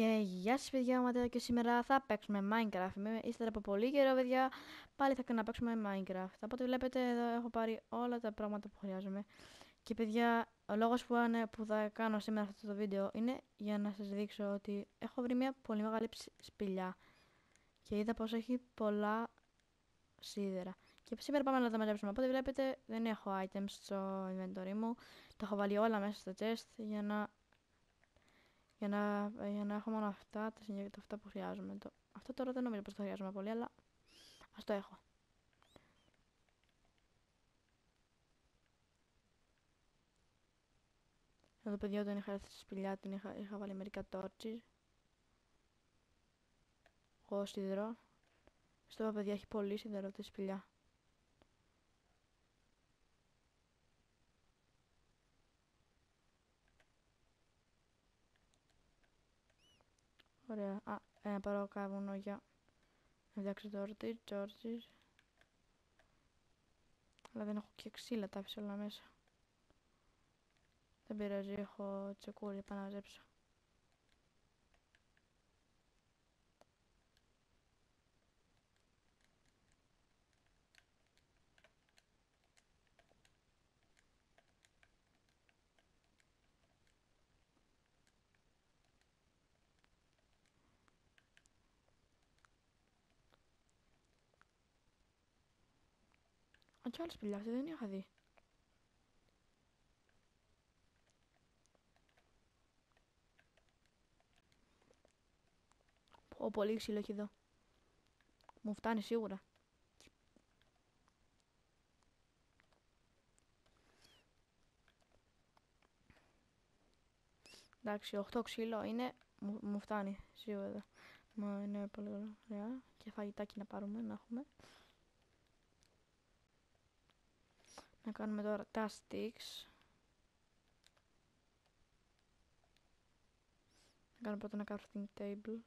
Και γεια σας παιδιά, Ματέο και σήμερα θα παίξουμε Minecraft. Είμαι ύστερα από πολύ καιρό παιδιά, πάλι θα να παίξουμε Minecraft. Οπότε βλέπετε εδώ έχω πάρει όλα τα πράγματα που χρειάζομαι. Και παιδιά, ο λόγος που, που θα κάνω σήμερα αυτό το βίντεο είναι για να σας δείξω ότι έχω βρει μια πολύ μεγάλη σπηλιά. Και είδα πως έχει πολλά σίδερα. Και σήμερα πάμε να τα μαζέψουμε. Οπότε βλέπετε δεν έχω items στο inventory μου. Τα έχω βάλει όλα μέσα στο chest για να για να, για να έχω μόνο αυτά, τα, αυτά που χρειάζομαι. Το, αυτό τώρα δεν νομίζω πως το χρειάζομαι πολύ, αλλά ας το έχω. Εδώ παιδιά όταν είχα έρθει στη σπηλιά την είχα, είχα βάλει μερικά τόρτσις. Εγώ σίδερο. Στο παιδιά έχει πολύ σίδερο αυτή τη σπηλιά. Ωραία. Α, ε, πάρω καβουνό για να φτιάξω τόρτι, τζόρτζις. Αλλά δεν έχω και ξύλα, τα άφησα όλα μέσα. Δεν πειράζει, έχω τσεκούρι, πάω να μαζέψω. Α, κι άλλη σπηλιά αυτή δεν είχα δει. Πω, πολύ ξύλο έχει εδώ. Μου φτάνει σίγουρα. Εντάξει, 8 ξύλο είναι, μου, μου φτάνει σίγουρα εδώ. Μα είναι πολύ ωραία. Και φαγητάκι να πάρουμε, να έχουμε. Να κάνουμε τώρα τα sticks. Να κάνουμε πρώτα ένα crafting table.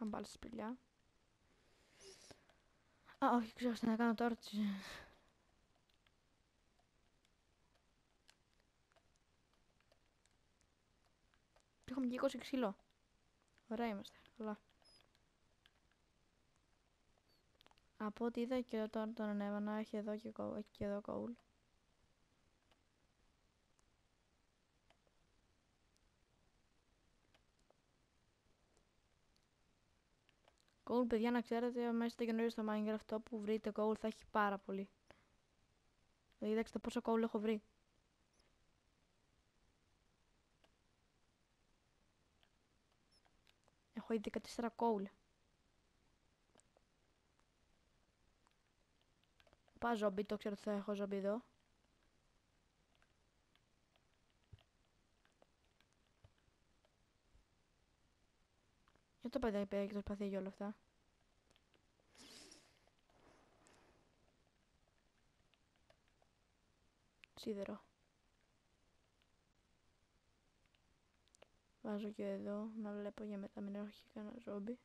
Πάμε πάλι στη σπηλιά. Α, όχι, ξέχασα να κάνω τόρτσι. Έχουμε και 20 ξύλο. Ωραία είμαστε, καλά. Από ό,τι είδα και τώρα τον ανέβανα, έχει εδώ και, έχει και εδώ κόουλ. Gold, παιδιά, να ξέρετε, μέσα είστε καινούριο στο Minecraft, το που βρείτε gold θα έχει πάρα πολύ. Δηλαδή, δέξτε πόσο gold έχω βρει. Έχω ήδη 14 gold. Πάω ζόμπι, το ξέρω ότι θα έχω ζόμπι εδώ. Για το παιδί πέρα και το σπαθί για όλα αυτά. Σίδερο. Βάζω και εδώ να βλέπω για μετά μην έχει κανένα ζόμπι.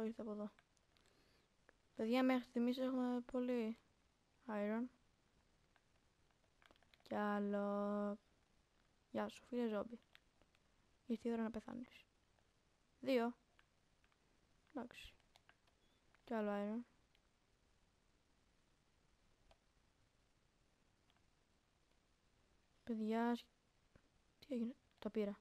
Αυτό ήρθε από εδώ. Παιδιά, μέχρι στιγμής έχουμε πολύ iron. Κι άλλο... Γεια σου, φίλε ζόμπι. Ήρθε η ώρα να πεθάνεις; Δύο. Εντάξει. Κι άλλο iron. Παιδιά, τι έγινε, το πήρα.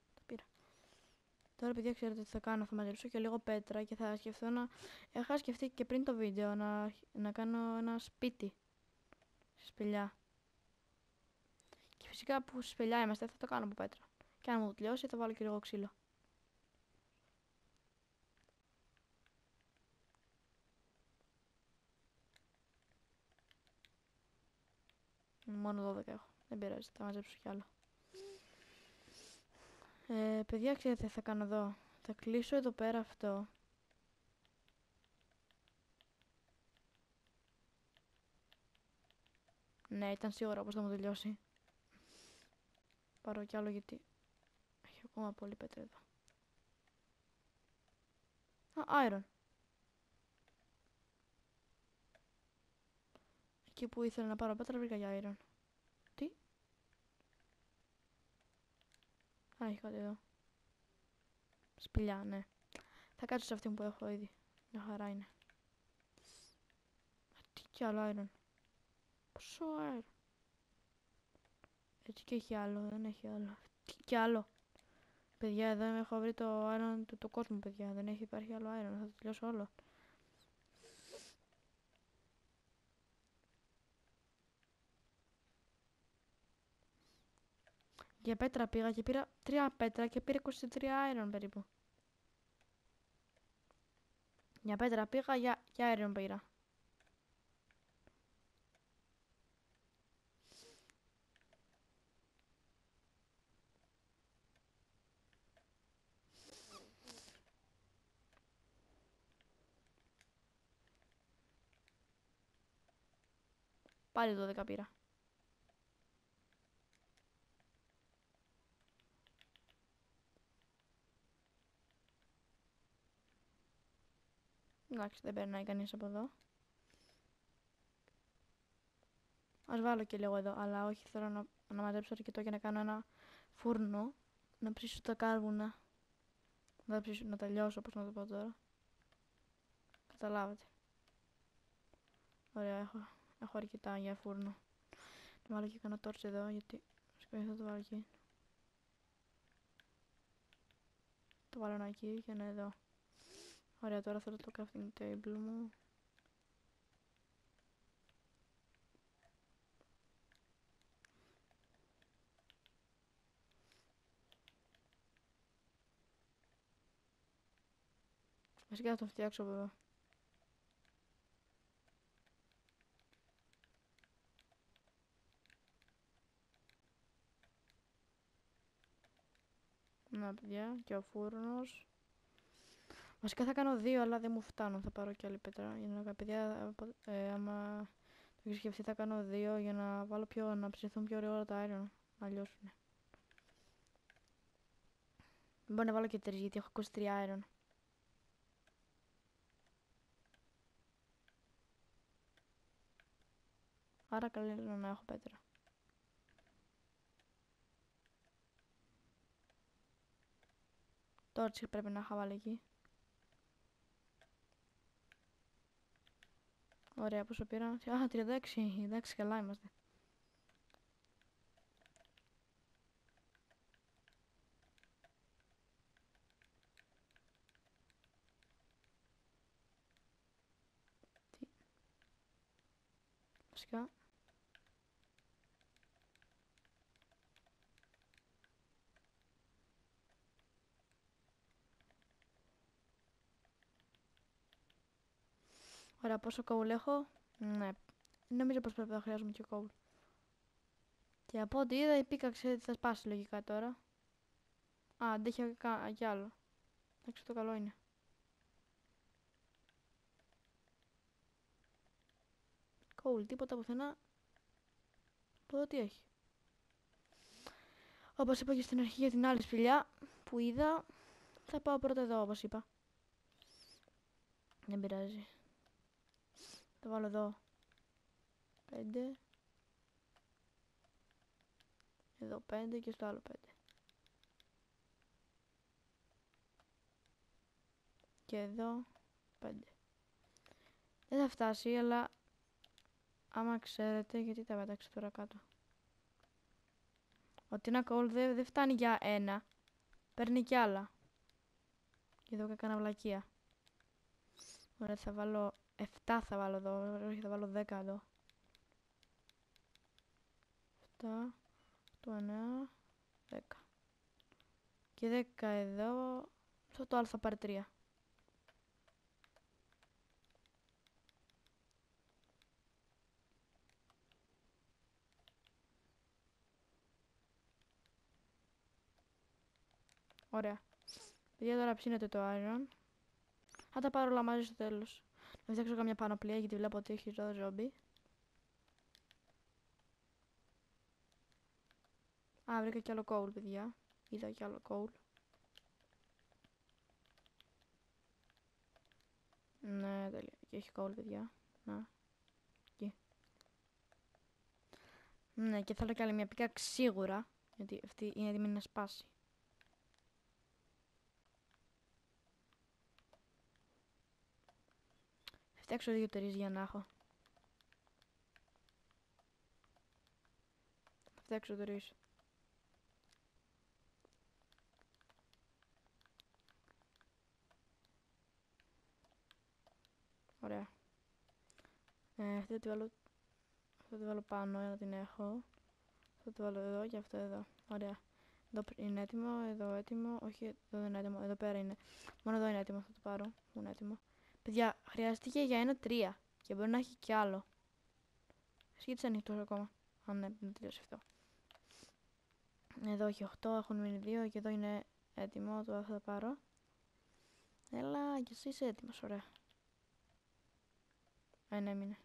Τώρα παιδιά ξέρετε τι θα κάνω, θα μαζέψω και λίγο πέτρα και θα σκεφτώ να... Είχα σκεφτεί και πριν το βίντεο να, να κάνω ένα σπίτι. Σπηλιά. Και φυσικά που σπηλιά είμαστε θα το κάνω από πέτρα. Και αν μου τελειώσει θα βάλω και λίγο ξύλο. Μόνο 12 έχω. Δεν πειράζει, θα μαζέψω κι άλλο. Ε, παιδιά, ξέρετε, θα κάνω εδώ. Θα κλείσω εδώ πέρα αυτό. Ναι, ήταν σίγουρα πως θα μου τελειώσει. Πάρω κι άλλο γιατί έχει ακόμα πολύ πέτρα εδώ. Α, iron. Εκεί που ήθελα να πάρω πέτρα βρήκα για iron. Τι? Α, έχει κάτι εδώ. Σπηλιά, ναι. Θα κάτσω σε αυτή που έχω ήδη. Μια χαρά είναι. Α, τι κι άλλο iron. Πόσο iron. Έτσι και έχει άλλο, δεν έχει άλλο. Τι κι άλλο. Παιδιά, εδώ έχω βρει το iron του το κόσμο, παιδιά. Δεν έχει υπάρχει άλλο iron. Θα το τελειώσω όλο. Για πέτρα πήγα και πήρα τρία πέτρα και πήρα 23 iron περίπου. Για πέτρα πήγα, για, για iron πήρα. Πάλι 12 πήρα. Εντάξει, δεν περνάει κανείς από εδώ. Ας βάλω και λίγο εδώ, αλλά όχι θέλω να, να μαζέψω αρκετό για να κάνω ένα φούρνο. Να ψήσω τα κάρβουνα. Να, ψήσω, να τελειώσω, πώς να το πω τώρα. Καταλάβατε. Ωραία, έχω, έχω αρκετά για φούρνο. Να βάλω και κανένα τόρτσο εδώ, γιατί σκέφτομαι θα το βάλω εκεί. Το βάλω ένα εκεί και ένα εδώ. Ωραία, τώρα θέλω το crafting table μου. Βασικά θα το φτιάξω βέβαια. Να παιδιά, και ο φούρνος. Βασικά θα κάνω δύο, αλλά δεν μου φτάνουν. Θα πάρω και άλλη πέτρα. Για να παιδιά, ε, άμα το έχεις σκεφτεί, θα κάνω δύο για να βάλω πιο, να ψηθούν πιο ωραία τα αέρια. Να λιώσουν. Δεν μπορώ να βάλω και τρεις γιατί έχω 23 αέρων. Άρα καλύτερα να έχω πέτρα. Τώρα πρέπει να είχα βάλει εκεί. Ωραία, πόσο πήρα. Α, 36. Εντάξει, καλά είμαστε. Τι; Βασικά. Ωραία, πόσο κόουλ έχω; Ναι. Νομίζω πως πρέπει να χρειάζομαι και κόουλ. Και από ό,τι είδα η πίκαξε θα σπάσει λογικά τώρα. Α, αντέχει κι άλλο. Εντάξει, το καλό είναι. Κόουλ, τίποτα πουθενά. Από εδώ τι έχει. Όπως είπα και στην αρχή για την άλλη σπηλιά που είδα, θα πάω πρώτα εδώ όπως είπα. Δεν πειράζει. Θα βάλω εδώ. 5 εδώ 5 και στο άλλο 5 και εδώ 5 δεν θα φτάσει αλλά άμα ξέρετε γιατί τα πέταξα τώρα κάτω. Ότι ένα κόλ δεν δε φτάνει για ένα. Παίρνει κι άλλα. Και εδώ έκανα βλακεία ωραία θα βάλω 7 θα βάλω εδώ, όχι θα βάλω 10 εδώ. 7, 8, 9, 10. Και 10 εδώ, αυτό το άλλο θα πάρει 3. Ωραία. Παιδιά τώρα ψήνεται το iron. Θα τα πάρω όλα μαζί στο τέλος. Να φτιάξω καμιά πανοπλία γιατί βλέπω ότι έχει εδώ ζόμπι. Α, βρήκα κι άλλο coal, παιδιά. Είδα κι άλλο coal. Ναι, τέλεια. Και έχει coal, παιδιά. Να. Εκεί. Ναι, και θέλω κι άλλη μια πικάξη σίγουρα. Γιατί αυτή είναι έτοιμη να σπάσει. Φτιάξω δύο τερίες για να έχω. Θα φτιάξω τρεις. Ωραία. Ε, αυτή θα τη βάλω, θα τη βάλω πάνω για να την έχω. Θα τη βάλω εδώ και αυτό εδώ. Ωραία. Εδώ είναι έτοιμο, εδώ έτοιμο. Όχι, εδώ δεν είναι έτοιμο. Εδώ πέρα είναι. Μόνο εδώ είναι έτοιμο. Θα το πάρω. Πού είναι έτοιμο. Παιδιά, χρειάστηκε για ένα τρία. Και μπορεί να έχει κι άλλο. Σκίτσα ανοιχτός ακόμα. Αν ναι, δεν τελειώσει αυτό. Εδώ έχει 8, έχουν μείνει 2 και εδώ είναι έτοιμο. Το θα πάρω. Έλα, και εσύ είσαι έτοιμος, ωραία. Αν έμεινε.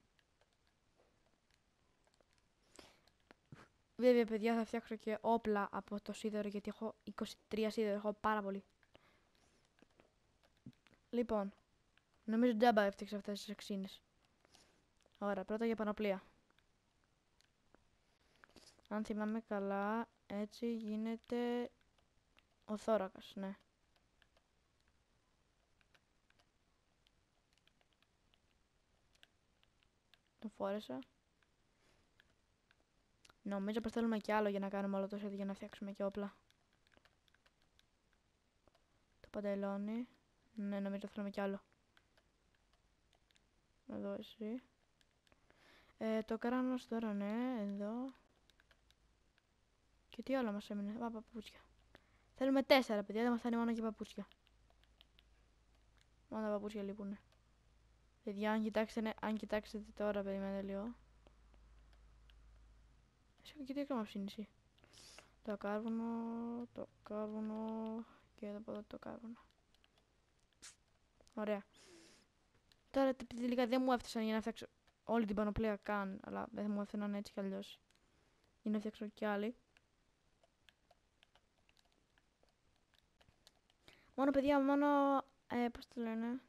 Βέβαια, παιδιά, θα φτιάξω και όπλα από το σίδερο γιατί έχω 23 σίδερο. Έχω πάρα πολύ. Λοιπόν, νομίζω τζάμπα έφτιαξα αυτές τις εξήνες. Ωραία, πρώτα για πανοπλία. Αν θυμάμαι καλά, έτσι γίνεται ο θώρακας, ναι. Το φόρεσα. Νομίζω πως θέλουμε κι άλλο για να κάνουμε όλο το set για να φτιάξουμε και όπλα. Το παντελόνι. Ναι, νομίζω θέλουμε κι άλλο. Εδώ εσύ. Ε, το κράνος τώρα, ναι, εδώ. Και τι άλλο μας έμεινε; Α, παπούτσια. Θέλουμε τέσσερα, παιδιά, δεν μας φτάνει μόνο και παπούτσια. Μόνο τα παπούτσια λείπουνε. Παιδιά, αν κοιτάξετε, αν κοιτάξετε τώρα, περιμένετε λίγο. Εσύ και τι έκανα ψήνιση; Το κάρβουνο, το κάρβουνο και εδώ εδώ το κάρβουνο. Ωραία. Τώρα τελικά δεν μου έφτασαν για να φτιάξω όλη την πανοπλία καν, αλλά δεν μου έφταναν έτσι κι αλλιώς. Για να φτιάξω κι άλλη. Μόνο παιδιά, μόνο, ε, πώς το λένε,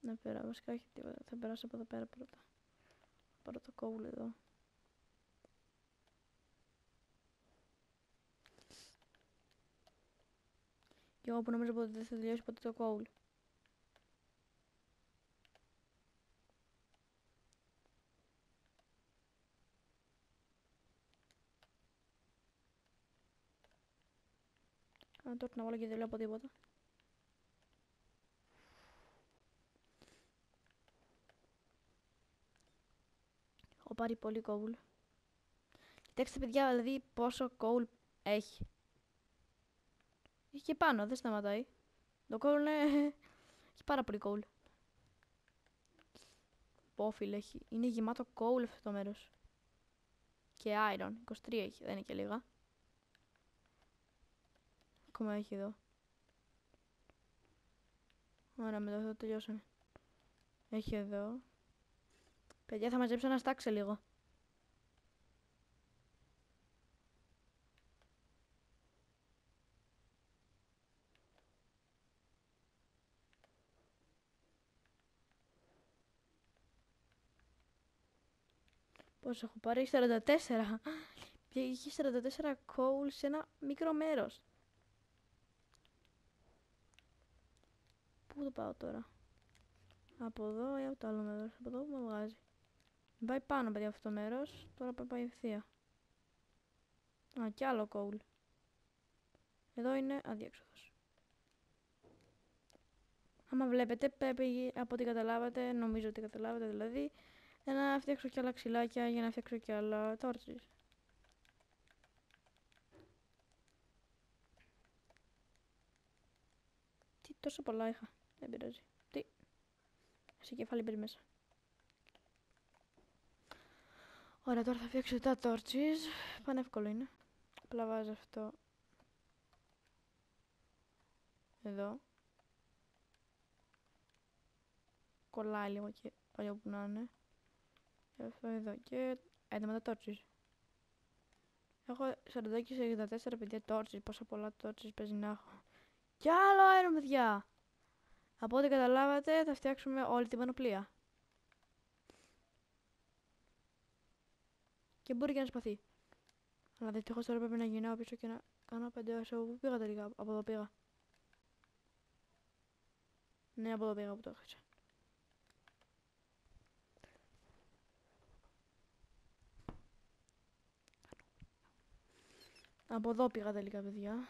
να πέρα, βασικά όχι τίποτα. Θα περάσω από εδώ πέρα πρώτα. Πάρω το κόουλ εδώ. Και εγώ που νομίζω ότι δεν θα τελειώσει ποτέ το κόουλ. Αν τώρα να βάλω και δεν βλέπω τίποτα. Έχω πάρει πολύ κόουλ. Κοιτάξτε παιδιά, δηλαδή πόσο κόουλ έχει. Έχει και πάνω, δεν σταματάει. Το κόουλ είναι... έχει πάρα πολύ κόουλ. Πόφιλ έχει. Είναι γεμάτο κόουλ αυτό το μέρος. Και iron. 23 έχει, δεν είναι και λίγα. Ακόμα έχει εδώ. Ωραία, μετά θα τελειώσαμε. Έχει εδώ. Παιδιά, θα μαζέψω ένα στάξε λίγο. Πώς έχω πάρει; 44. Έχει 44 coal σε ένα μικρό μέρος. Πού το πάω τώρα; Από εδώ ή από το άλλο μέρος; Από εδώ που με βγάζει. Πάει πάνω παιδιά αυτό το μέρος. Τώρα πάει, πάει ευθεία. Α, κι άλλο coal. Εδώ είναι αδιέξοδος. Άμα βλέπετε, πρέπει από ό,τι καταλάβατε, νομίζω ότι καταλάβατε δηλαδή, να φτιάξω κι άλλα ξυλάκια για να φτιάξω κι άλλα τόρτσις. Τι τόσο πολλά είχα. Δεν πειράζει. Τι; Σε κεφάλι μπαίνει μέσα. Ωραία, τώρα θα φτιάξω τα torches. Πάνε εύκολο είναι. Απλά βάζω αυτό. Εδώ. Κολλάει λίγο και πάλι όπου να είναι. Και αυτό εδώ. Και έτοιμα τα τόρτσις. Έχω 40 και 64 παιδιά τόρτσις. Πόσα πολλά τόρτσις παίζει να έχω. Κι άλλο αέριο, παιδιά! Από ό,τι καταλάβατε θα φτιάξουμε όλη την πανοπλία. Και μπορεί και να σπαθεί. Αλλά δυστυχώς τώρα πρέπει να γυρνάω πίσω και να κάνω πέντε ώρες. Πού πήγα τελικά, από εδώ πήγα. Ναι, από εδώ πήγα που το έχασα. Από εδώ πήγα τελικά, παιδιά.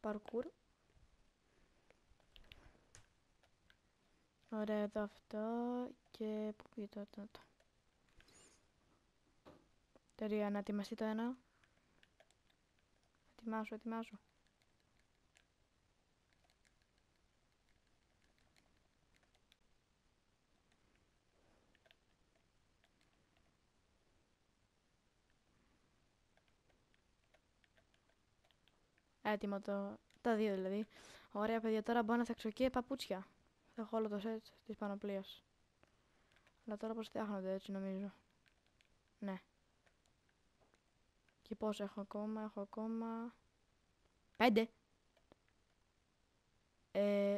Παρκούρ. Ωραία, εδώ αυτό και πού πήγε το, το, το. Τερία, να ετοιμαστεί το ένα. Ετοιμάσου, ετοιμάσου. Έτοιμο το, τα δύο δηλαδή. Ωραία παιδιά, τώρα μπορώ να φτιάξω και παπούτσια. Θα έχω όλο το σετ της πανοπλίας. Αλλά τώρα πώς φτιάχνονται έτσι νομίζω. Ναι. Και πώς έχω ακόμα, έχω ακόμα... Πέντε! Ε...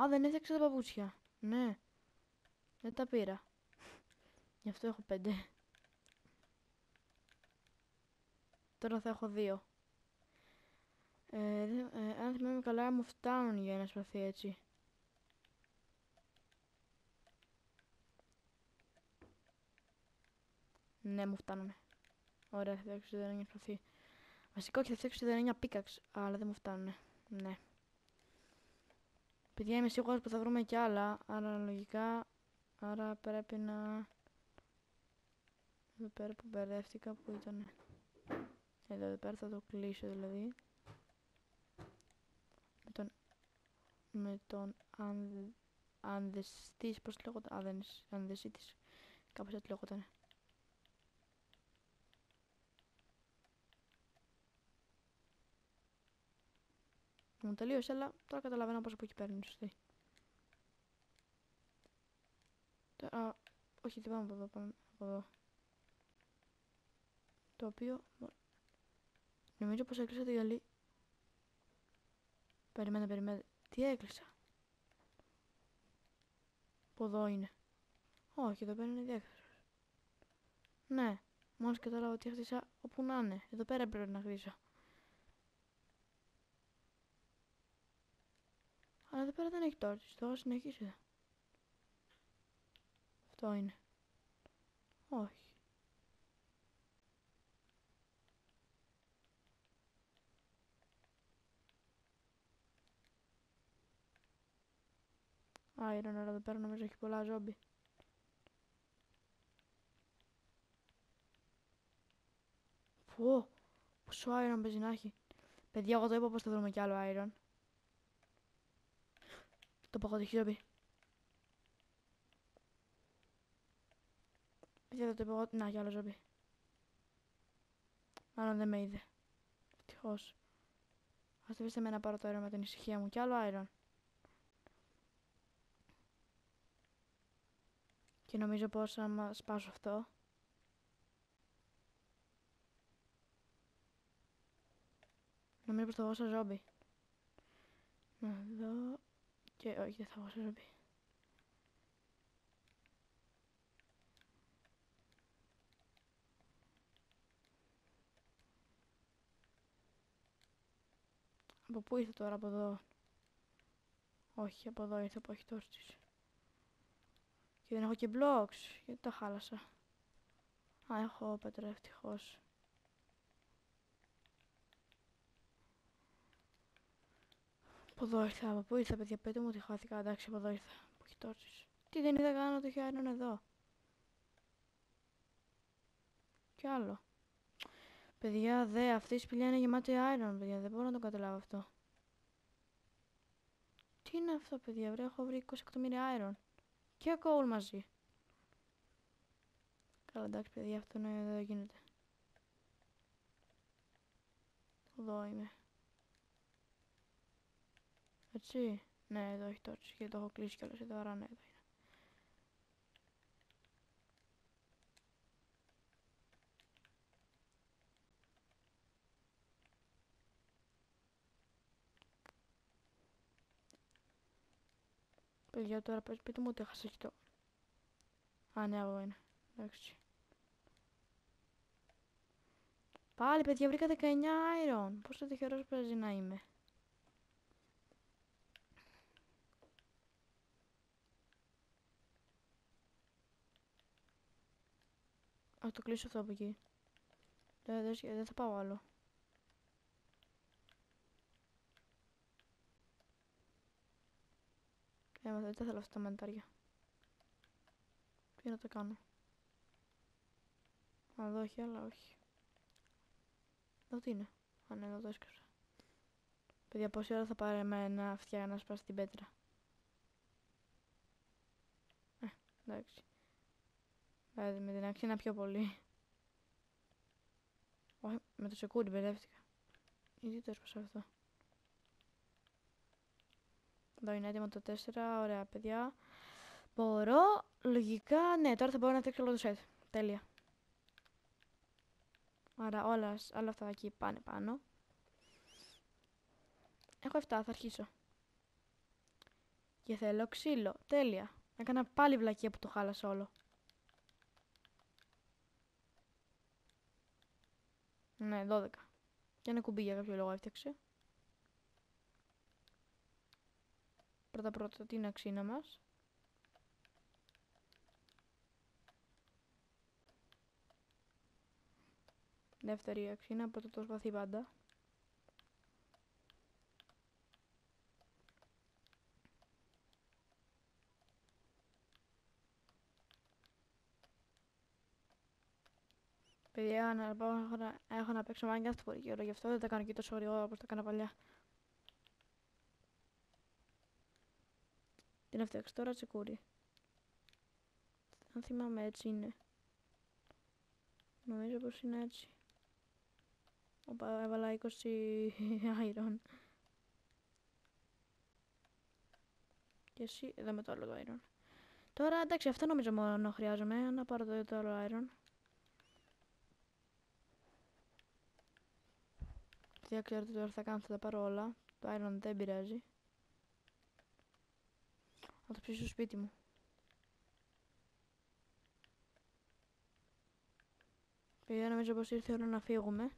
Α, δεν έφτιαξα τα παπούτσια. Ναι. Δεν τα πήρα. Γι' αυτό έχω πέντε. Τώρα θα έχω δύο. Ε, ε, αν θυμάμαι καλά μου φτάνουν για ένα σπαθί έτσι. Ναι, μου φτάνουνε. Ωραία, θα φτιάξω σιδερένια σπαθί. Βασικά όχι, θα φτιάξω σιδερένια πίκαξ, αλλά δεν μου φτάνουνε. Ναι. Παιδιά, είμαι σίγουρος που θα βρούμε κι άλλα, άρα λογικά, άρα πρέπει να... Εδώ πέρα που μπερδεύτηκα, που ήταν. Εδώ, εδώ πέρα θα το κλείσω δηλαδή. Με τον... Με τον αν... Ανδεστής, πώς λέγονταν, ανδεσίτης. Κάπως έτσι λέγονταν. Μου τελείωσε, αλλά τώρα καταλαβαίνω πώς από εκεί παίρνει σωστή. Α, όχι, δεν πάμε από εδώ, πάμε από εδώ. Το οποίο... Νομίζω πως έκλεισα το γυαλί. Περιμένε, περιμένε. Τι έκλεισα; Από εδώ είναι. Όχι, εδώ πέρα είναι διέξοδος. Ναι, μόλις κατάλαβα ότι έχτισα όπου να είναι. Εδώ πέρα πρέπει να χτίσω. Αλλά εδώ πέρα δεν έχει τόρτις. Το έχω συνεχίσει. Αυτό είναι. Όχι. Iron, αλλά εδώ πέρα νομίζω έχει πολλά ζόμπι. Φω, πόσο iron παίζει να έχει. Παιδιά, εγώ το είπα πως θα βρούμε κι άλλο iron. Το παγωτοχείο πει. Παιδιά, το είπα Να, κι άλλο ζόμπι. Μάλλον δεν με είδε. Ευτυχώς. Ας αφήστε με να πάρω το αέριο με την ησυχία μου. Κι άλλο iron. Και νομίζω πως άμα σπάσω αυτό... Νομίζω πως θα βγω σαν ζόμπι. Να δω... Και όχι, δεν θα βγω σαν ζόμπι. Από πού ήρθε τώρα, από εδώ; Όχι, από εδώ ήρθε που έχει τόστις. Και δεν έχω και blocks. Γιατί τα χάλασα. Α, έχω πέτρα ευτυχώς. Από εδώ ήρθα, από πού ήρθα παιδιά, πείτε μου ότι χάθηκα, εντάξει από εδώ ήρθα, που έχει τόρτσις. Τι δεν είδα καν ότι είχε iron εδώ. Κι άλλο. Παιδιά, δε, αυτή η σπηλιά είναι γεμάτη iron, παιδιά, δεν μπορώ να το καταλάβω αυτό. Τι είναι αυτό, παιδιά, βρε, έχω βρει 20 εκατομμύρια iron. Και coal μαζί. Καλά, εντάξει, παιδιά, αυτό ναι, δεν γίνεται. Εδώ είμαι. Έτσι. Ναι, εδώ έχει torch και το έχω κλείσει κιόλας εδώ, άρα ναι, εδώ είναι. Παιδιά, τώρα πες, πείτε μου ότι έχασα και το... Α, ναι, εγώ είναι. Εντάξει. Πάλι, παιδιά, βρήκα 19 iron. Πόσο τυχερός παίζει να είμαι. Α, το κλείσω αυτό από εκεί. Δεν, δεν, δεν θα πάω άλλο. Ε, μα δεν τα θέλω αυτά τα μαντάρια. Τι να τα κάνω. Α, εδώ όχι, αλλά όχι. Εδώ τι είναι; Α, ναι, εδώ το έσκαψα. Παιδιά, πόση ώρα θα πάρει με να φτιάξει να σπάσει την πέτρα; Ε, εντάξει. Δηλαδή, με την αξίνα πιο πολύ. Όχι, με το σεκούρι μπερδεύτηκα. Γιατί το έσπασα αυτό; Εδώ είναι έτοιμο το 4. Ωραία, παιδιά. Μπορώ, λογικά, ναι, τώρα θα μπορώ να φτιάξω όλο το σετ. Τέλεια. Άρα όλα, όλα αυτά εκεί πάνε πάνω. Έχω 7, θα αρχίσω. Και θέλω ξύλο. Τέλεια. Έκανα πάλι βλακία που το χάλασα όλο. Ναι, 12. Και ένα κουμπί για κάποιο λόγο έφτιαξε. Πρώτα πρώτα την αξίνα μας; Δεύτερη αξίνα, πρώτα το σπαθί πάντα. Παιδιά, να πάω, έχω, να, έχω να παίξω Minecraft πολύ καιρό, γι' αυτό δεν τα κάνω και τόσο γρήγορα όπως τα έκανα παλιά. Τι να φτιάξω τώρα, τσεκούρι. Αν θυμάμαι έτσι είναι. Νομίζω πως είναι έτσι. Οπα, έβαλα 20 iron. Και εσύ, εδώ με το άλλο το iron. Τώρα εντάξει, αυτό νομίζω μόνο χρειάζομαι. Να πάρω το, το άλλο iron. Τι ξέρετε τώρα θα κάνω, θα τα πάρω όλα. Το iron δεν πειράζει. Θα το ψήσω στο σπίτι μου. Παιδιά νομίζω πως ήρθε η ώρα να φύγουμε.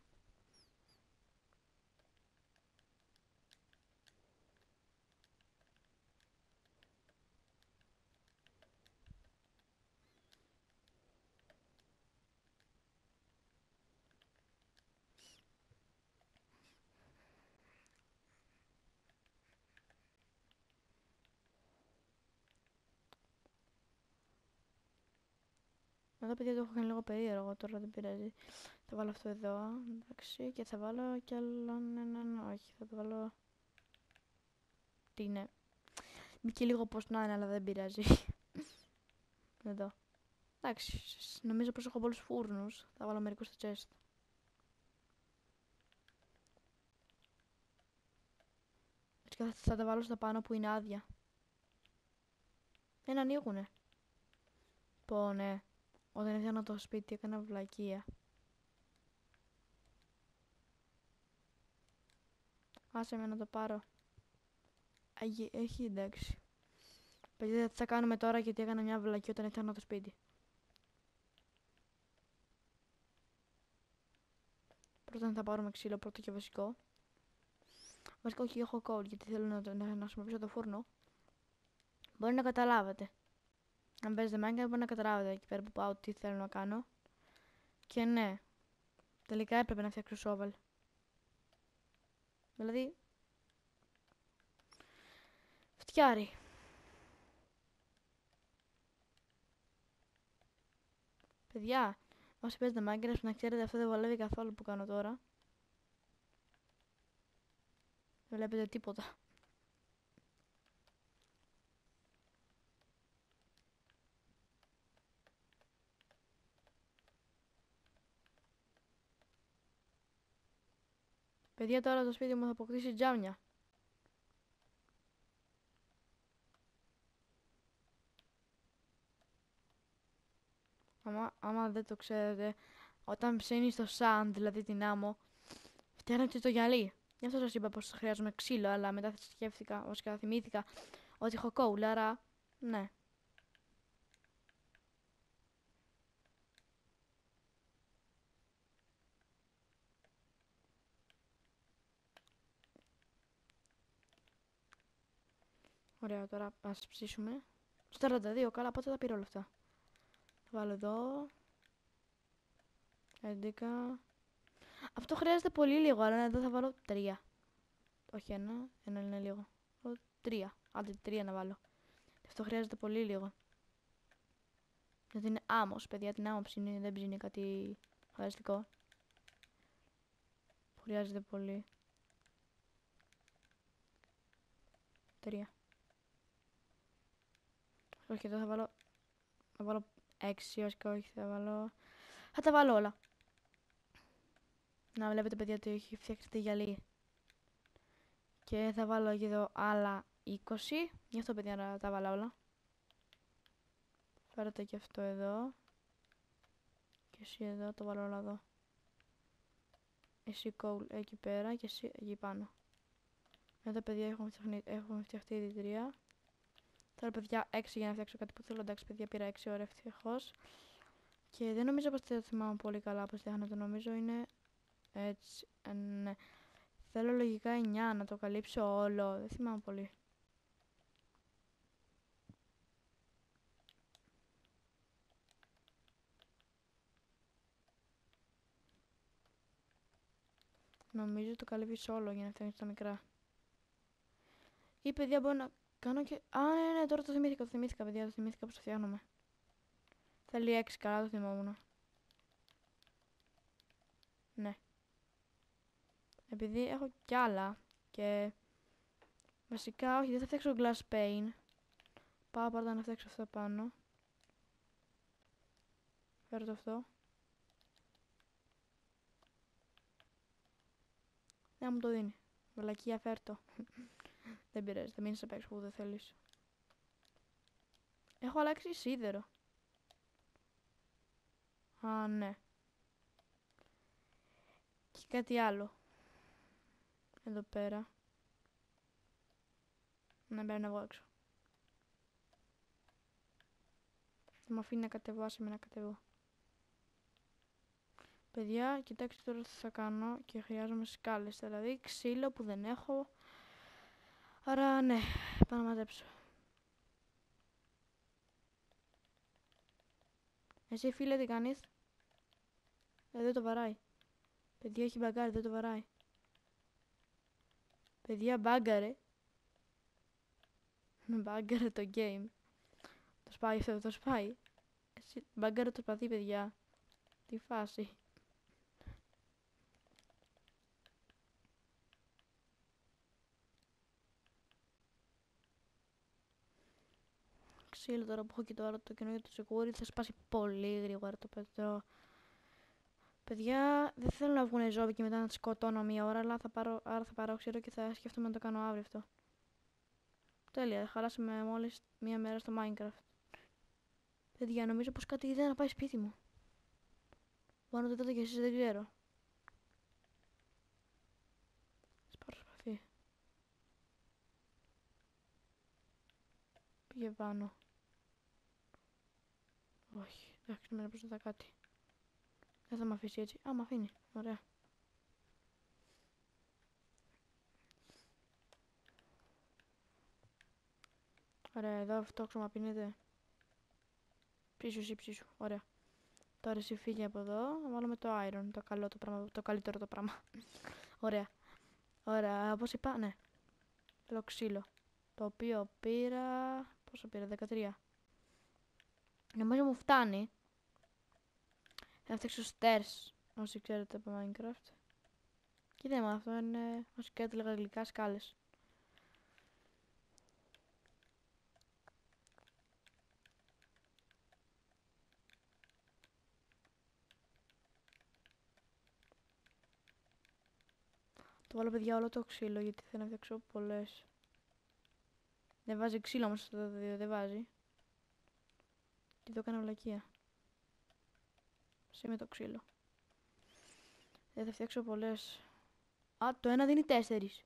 Εδώ παιδιά το έχω κάνει λίγο περίεργο, τώρα δεν πειράζει. Θα βάλω αυτό εδώ, εντάξει, και θα βάλω κι άλλο έναν, όχι, θα το βάλω... Τι είναι; Μπήκε λίγο πώς να είναι, αλλά δεν πειράζει. εδώ. Εντάξει, νομίζω πως έχω πολλούς φούρνους. Θα βάλω μερικούς στο chest. Έτσι θα τα βάλω στα πάνω που είναι άδεια. Δεν ανοίγουνε. Πω, ναι. Όταν έφτιανα το σπίτι έκανα βλακεία. Άσε με να το πάρω. Αγί, έχει εντάξει. Παιδιά, τι θα κάνουμε τώρα γιατί έκανα μια βλακία όταν έφτιανα το σπίτι. Πρώτα θα πάρουμε ξύλο, πρώτο και βασικό. Βασικό όχι έχω κόλ γιατί θέλω να, να, να χρησιμοποιήσω το φούρνο. Μπορεί να καταλάβετε. Αν παίζετε Minecraft μπορεί να καταλάβετε εκεί πέρα που πάω τι θέλω να κάνω. Και ναι, τελικά έπρεπε να φτιάξω σόβελ. Δηλαδή, φτιάρι. Παιδιά, όσοι παίζετε Minecraft να ξέρετε αυτό δεν βολεύει καθόλου που κάνω τώρα. Δεν βλέπετε τίποτα. Παιδιά τώρα το σπίτι μου θα αποκτήσει τζάμια. Άμα, δεν το ξέρετε, όταν ψήνεις το sand, δηλαδή την άμμο, φτιάχνετε το γυαλί. Γι' αυτό σας είπα πως χρειάζομαι ξύλο, αλλά μετά σκέφτηκα, βασικά θυμήθηκα ότι έχω κόουλα, άρα ναι. Ωραία, τώρα ας ψήσουμε. 42, καλά, πότε θα πήρω όλα αυτά; Θα βάλω εδώ. 11. Αυτό χρειάζεται πολύ λίγο, αλλά εδώ θα βάλω 3. Όχι ένα, ένα είναι λίγο. 3. Άντε, 3 να βάλω. Αυτό χρειάζεται πολύ λίγο. Γιατί είναι άμμος, παιδιά, την άμμο ψήνει, δεν ψήνει κάτι φανταστικό. Χρειάζεται πολύ. 3. Όχι, εδώ θα βάλω... Θα βάλω 6, όχι, όχι, θα βάλω... Θα τα βάλω όλα. Να βλέπετε παιδιά ότι έχει φτιάξει τη γυαλί. Και θα βάλω εκεί εδώ άλλα 20. Γι' αυτό παιδιά να τα βάλω όλα. Φέρετε και αυτό εδώ. Και εσύ εδώ, το βάλω όλα εδώ. Εσύ κόουλ εκεί πέρα και εσύ εκεί πάνω. Εδώ παιδιά έχουμε φτιαχτεί, έχουμε φτιαχτεί ήδη τρία. Τώρα παιδιά 6 για να φτιάξω κάτι που θέλω. Εντάξει παιδιά πήρα 6 ώρα ευτυχώς. Και δεν νομίζω πως το θυμάμαι πολύ καλά πως θα το νομίζω είναι έτσι. Ε, ναι. Θέλω λογικά 9 να το καλύψω όλο. Δεν θυμάμαι πολύ. Νομίζω το καλύψεις όλο για να φτιάξεις τα μικρά. Ή παιδιά μπορεί να κάνω και... Α, ναι, ναι, τώρα το θυμήθηκα, το θυμήθηκα, παιδιά, το θυμήθηκα πως το φτιάχνουμε. Θέλει 6, καλά το θυμόμουν. Ναι. Επειδή έχω κι άλλα και... Βασικά, όχι, δεν θα φτιάξω glass pane. Πάω πρώτα να φτιάξω αυτό πάνω. Φέρω το αυτό. Δεν μου το δίνει. Βελακία φέρτο. Δεν πειράζει, δεν μείνεις απ' έξω που δεν θέλεις. Έχω αλλάξει σίδερο. Α, ναι. Και κάτι άλλο. Εδώ πέρα. Να μπαίνω να βγω έξω. Θα μου αφήνει να κατεβώ, άσε με να κατεβώ. Παιδιά, κοιτάξτε τώρα τι θα κάνω και χρειάζομαι σκάλες, δηλαδή ξύλο που δεν έχω. Άρα ναι, πάω να μαζέψω. Εσύ φίλε τι κάνεις; Ε, δεν το βαράει. Παιδιά έχει μπαγκάρει, δεν το βαράει. Παιδιά μπάγκαρε. Μπάγκαρε το game. Το σπάει αυτό, το σπάει. Εσύ μπάγκαρε το σπαθί παιδιά. Τι φάση. Ξύλο τώρα που έχω και τώρα το καινούργιο το σεκούρι θα σπάσει πολύ γρήγορα το πετρό. Παιδιά, δεν θέλω να βγουν ζώβοι και μετά να τις σκοτώνω μία ώρα, αλλά θα πάρω, άρα θα πάρω ξύλο και θα σκέφτομαι να το κάνω αύριο αυτό. Τέλεια, χαλάσαμε μόλις μία μέρα στο Minecraft. Παιδιά, νομίζω πως κάτι είδα να πάει σπίτι μου. Μπορεί να το δείτε και εσείς, δεν ξέρω. Σπάρω σπαθί. Πήγε πάνω. Όχι, εντάξει, να προσθέτω κάτι. Δεν θα με αφήσει έτσι. Α, με αφήνει. Ωραία. Ωραία, εδώ αυτό πίνετε. Ψήσου εσύ, ψήσου. Ωραία. Τώρα εσύ φύγει από εδώ. Να βάλουμε το iron. Το καλό το πράγμα. Το καλύτερο το πράγμα. Ωραία. Ωραία, όπως είπα, ναι. Θέλω ξύλο. Το οποίο πήρα... Πόσο πήρα, 13. Νομίζω μου φτάνει. Θα φτιάξω stairs, όσοι ξέρετε από Minecraft. Κοίτα με αυτό είναι, όσοι ξέρετε λίγα γλυκά σκάλες. Το βάλω παιδιά όλο το ξύλο γιατί θέλω να φτιάξω πολλές. Δεν βάζει ξύλο όμως αυτό το δύο, δεν βάζει. Και εδώ έκανα βλακεία. Σε με το ξύλο. Δεν θα φτιάξω πολλές. Α, το ένα δίνει τέσσερις.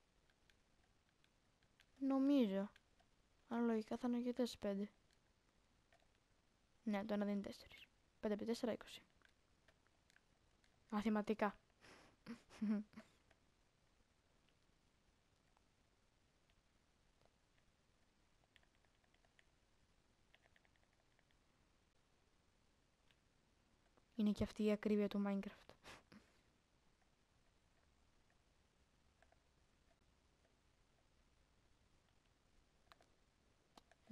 Νομίζω. Αν λογικά θα είναι και τέσσερις πέντε. Ναι, το ένα δίνει τέσσερις. Πέντε επί τέσσερα, είκοσι. Μαθηματικά. Είναι και αυτή η ακρίβεια του Minecraft.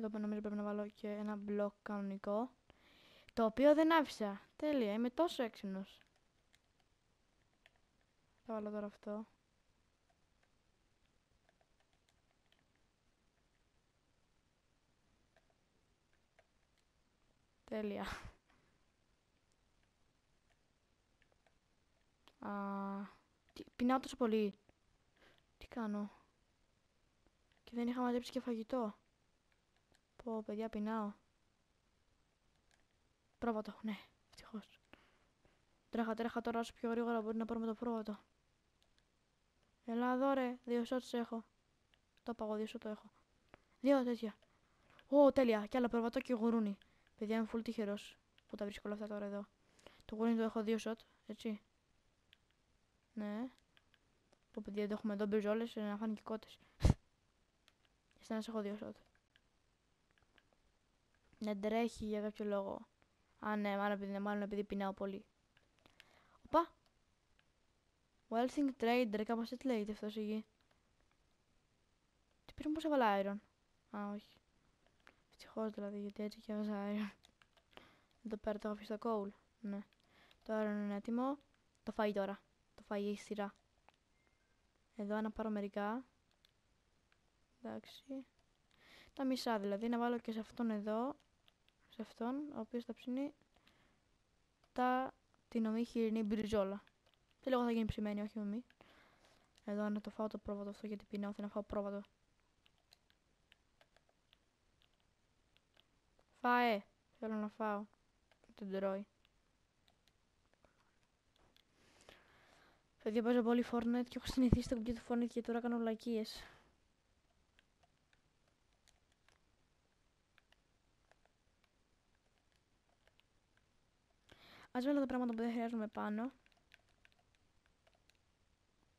Εδώ νομίζω πρέπει να βάλω και ένα μπλοκ κανονικό. Το οποίο δεν άφησα. Τέλεια, είμαι τόσο έξυπνος. Θα βάλω τώρα αυτό. Τέλεια. Α, τι, πεινάω τόσο πολύ. Τι κάνω; Και δεν είχα μαζέψει και φαγητό. Πω, παιδιά, πεινάω. Πρόβατο, ναι, ευτυχώς. Τρέχα, τρέχα τώρα όσο πιο γρήγορα μπορεί να πάρουμε το πρόβατο. Ελά εδώ ρε, δύο σότς έχω. Το είπα δύο σότ έχω. Δύο τέτοια. Ω, τέλεια, κι άλλα πρόβατο και γουρούνι. Παιδιά, είμαι full τυχερός που τα βρίσκω όλα αυτά τώρα εδώ. Το γουρούνι το έχω δύο σότ, έτσι. Ναι. Πω παιδιά, δεν έχουμε εδώ μπριζόλες, να φάνε και κότες. Εσένα έχω δύο σότ. Ναι, τρέχει για κάποιο λόγο. Α, ναι, μάλλον επειδή, μάλλον επειδή πεινάω πολύ. Οπα! Wealthing Trader, κάπως έτσι λέγεται αυτός εκεί. Τι πήρε πώς έβαλα iron; Α, όχι. Ευτυχώς δηλαδή, γιατί έτσι και έβαζα iron. Εδώ πέρα το έχω αφήσει στο coal. Ναι. Το iron είναι έτοιμο. Το φάει τώρα. Το φάει έχει σειρά. Εδώ να πάρω μερικά. Εντάξει. Τα μισά δηλαδή, να βάλω και σε αυτόν εδώ σε αυτόν, ο οποίος θα ψήνει τα την ομή χοιρινή μπριζόλα. Τι λέγω θα γίνει ψημένη, όχι ομή. Εδώ να το φάω το πρόβατο αυτό γιατί πεινάω, θέλω να φάω πρόβατο. Φάε, θέλω να φάω. Τον τρώει. Παιδιά παίζω πολύ Fortnite και έχω συνηθίσει το κουμπί του Fortnite και τώρα κάνω λακίες. Ας βάλω τα πράγματα που δεν χρειάζομαι πάνω.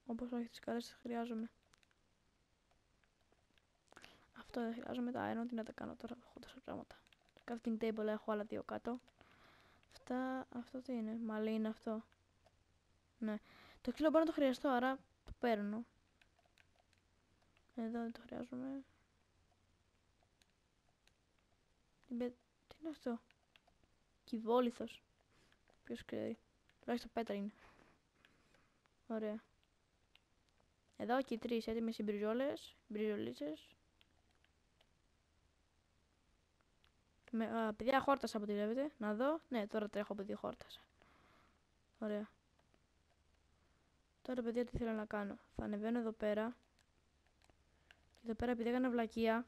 Όπως όχι τις καλές χρειάζομαι. Αυτό δεν χρειάζομαι τα iron, τι να τα κάνω τώρα, έχω τόσα πράγματα. Το crafting table έχω άλλα δύο κάτω. Αυτά, αυτό τι είναι, μαλλί είναι αυτό. Ναι. Το ξύλο μπορώ να το χρειαστώ, άρα το παίρνω. Εδώ δεν το χρειάζομαι. Τι είναι αυτό; Κυβόληθος. Ποιος ξέρει. Τουλάχιστον πέτρα είναι. Ωραία. Εδώ και οι τρεις έτοιμες οι μπριζόλες, μπριζολίτσες. Με, α, παιδιά χόρτασα από ό,τι βλέπετε. Να δω. Ναι, τώρα τρέχω από δύο χόρτασα. Ωραία. Τώρα παιδιά τι θέλω να κάνω. Θα ανεβαίνω εδώ πέρα. Και εδώ πέρα επειδή έκανα βλακεία.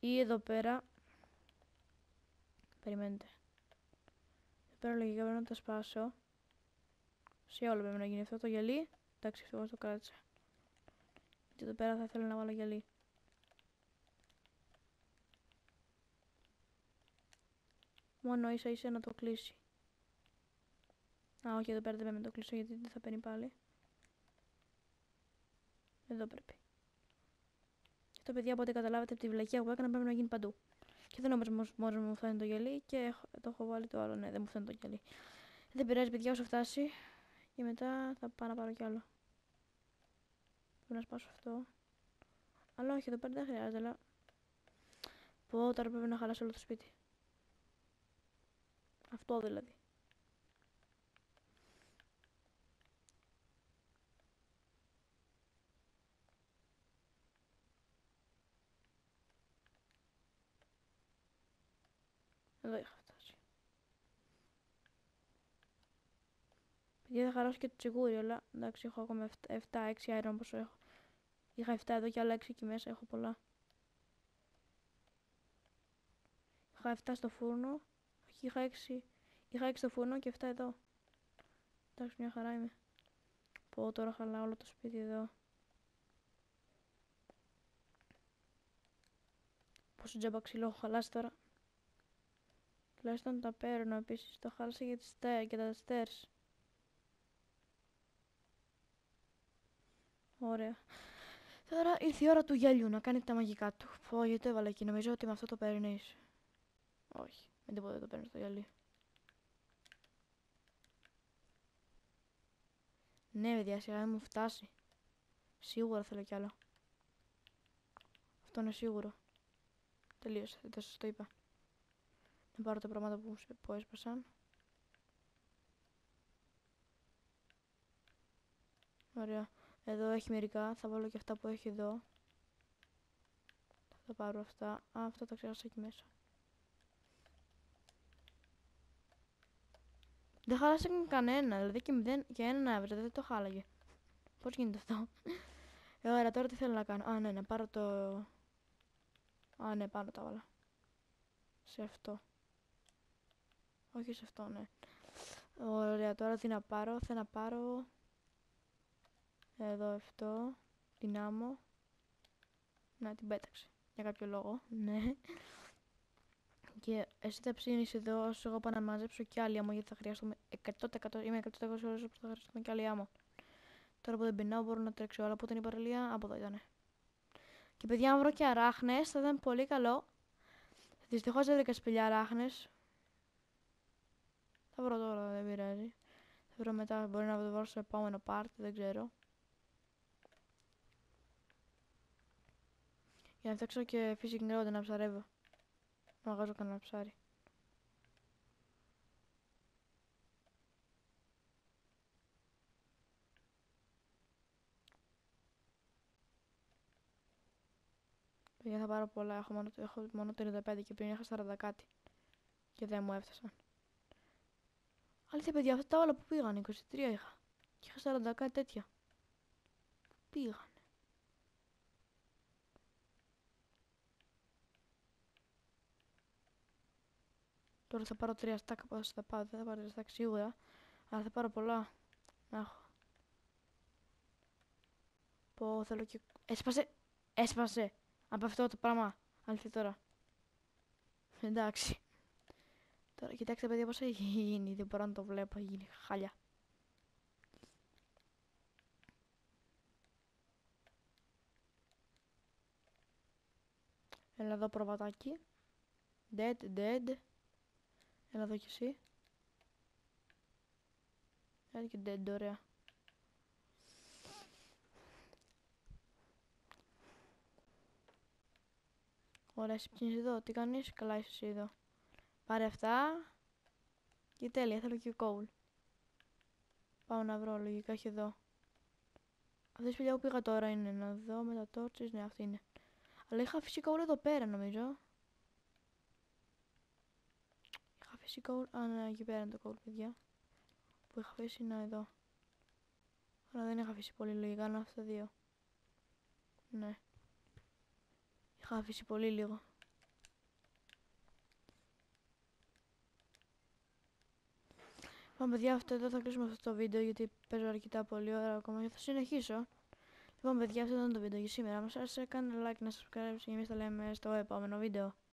Ή εδώ πέρα. Περιμένετε πέρα λογικά πρέπει να τα σπάσω. Σε όλο πρέπει να γίνει αυτό το γυαλί. Εντάξει, αυτό το κράτησα. Και εδώ πέρα θα ήθελα να βάλω γυαλί. Μόνο ίσα ίσα να το κλείσει. Α, όχι, εδώ πέρα δεν πρέπει να το κλείσω γιατί δεν θα παίρνει πάλι. Εδώ πρέπει. Αυτό παιδιά από ό,τι καταλάβετε από τη βλακία που έκανα πρέπει να γίνει παντού. Και δεν νομίζω μόνος μου φαίνεται το γυαλί και έχω, το έχω βάλει το άλλο. Ναι, δεν μου φαίνεται το γυαλί. Δεν πειράζει, παιδιά, όσο φτάσει. Και μετά θα πάω να πάρω κι άλλο. Πρέπει να σπάσω αυτό. Αλλά όχι, εδώ πέρα δεν χρειάζεται, αλλά. Πω, τώρα πρέπει να χαλάσω όλο το σπίτι. Αυτό δηλαδή. Εδώ είχα φτάσει. Παιδιά θα χαράσω και το τσιγούρι, αλλά εντάξει έχω ακόμα 7-6 αέρων πόσο έχω. Είχα 7 εδώ και άλλα 6 εκεί μέσα, έχω πολλά. Είχα 7 στο φούρνο, όχι είχα 6 Είχα 6 στο φούρνο και 7 εδώ. Εντάξει, μια χαρά είμαι. Πω τώρα χαλάω όλο το σπίτι εδώ. Πόσο τζάμπα ξύλο έχω χαλάσει τώρα. Τουλάχιστον τα παίρνω επίσης. Το χάλασα για, τις, για τα stairs. Ωραία. Τώρα ήρθε η ώρα του γέλιου να κάνει τα μαγικά του. Πω, γιατί το έβαλα εκεί. Νομίζω ότι με αυτό το παίρνεις. Όχι, με τίποτα δεν το παίρνει το γυαλί. Ναι, παιδιά, σιγά μου φτάσει. Σίγουρα θέλω κι άλλο. Αυτό είναι σίγουρο. Τελείωσε, δεν σας το είπα. Να πάρω τα πράγματα που, που έσπασαν. Ωραία. Εδώ έχει μερικά. Θα βάλω και αυτά που έχει εδώ. Θα πάρω αυτά. Α, αυτά τα ξέχασα εκεί μέσα. Δεν χάλασε κανένα. Δηλαδή και, μηδέν, και ένα έβρε. Δεν το χάλαγε. Πώς γίνεται αυτό; Ε, ωραία, τώρα τι θέλω να κάνω; Α, ναι, να πάρω το... Α, ναι, πάνω τα βάλα. Σε αυτό. Όχι σε αυτό, ναι. Ωραία, τώρα τι να πάρω. Θέλω να πάρω... Εδώ αυτό. Την άμμο. Να την πέταξε. Για κάποιο λόγο. Ναι. Και εσύ θα ψήνεις εδώ όσο εγώ πάω να μαζέψω και άλλη άμμο γιατί θα χρειαστούμε 100% είμαι 100% όσο θα χρειαστούμε και άλλη άμμο. Τώρα που δεν πεινάω μπορώ να τρέξω όλα. Πού ήταν η παραλία, από εδώ ήτανε. Και παιδιά, αν βρω και αράχνες θα ήταν πολύ καλό. Δυστυχώς δεν βρήκα σπηλιά αράχνες. Θα βρω τώρα, δεν πειράζει. Θα βρω μετά, μπορεί να το βρω στο επόμενο part, δεν ξέρω. Για να φτιάξω και fishing rod να ψαρεύω. Να βγάζω κανένα ψάρι. Παιδιά θα πάρω πολλά, έχω μόνο, έχω μόνο 35 και πριν είχα 40 κάτι. Και δεν μου έφτασαν. Αλήθεια παιδιά, αυτά τα όλα που πήγαν, 23 είχα. Και είχα 40 κάτι τέτοια. Πού πήγαν. Τώρα θα πάρω τρία στάκα από θα πάω. Δεν θα πάρω τρία στάκα σίγουρα. Αλλά θα πάρω πολλά. Να έχω. Πω, θέλω και... Έσπασε! Έσπασε! Από αυτό το πράγμα. Αλήθεια τώρα. Εντάξει. Τώρα κοιτάξτε παιδιά πώς έχει γίνει. Δεν μπορώ να το βλέπω. Έχει γίνει χάλια. Έλα εδώ προβατάκι. Dead, dead. Έλα εδώ κι εσύ. Έλα και dead, ωραία. Ωραία, εσύ ποιοι εδώ, τι κάνεις, καλά είσαι εσύ εδώ. Πάρε αυτά. Και τέλεια, θέλω και coal. Πάω να βρω, λογικά έχει εδώ. Αυτή η σπηλιά που πήγα τώρα είναι να δω με τα torches, ναι αυτή είναι. Αλλά είχα αφήσει coal εδώ πέρα νομίζω. αφήσει gold. Α, ναι, εκεί πέρα είναι το gold, παιδιά. Που είχα αφήσει, να εδώ. Αλλά δεν είχα αφήσει πολύ λίγα, είναι αυτά δύο. Ναι. Είχα αφήσει πολύ λίγο. Λοιπόν, παιδιά, αυτό εδώ θα κλείσουμε αυτό το βίντεο γιατί παίζω αρκετά πολύ ώρα ακόμα και θα συνεχίσω. Λοιπόν, παιδιά, αυτό ήταν το βίντεο για σήμερα. Μας άρεσε, κάντε like, να subscribe και εμείς τα λέμε στο επόμενο βίντεο.